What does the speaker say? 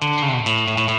Bye.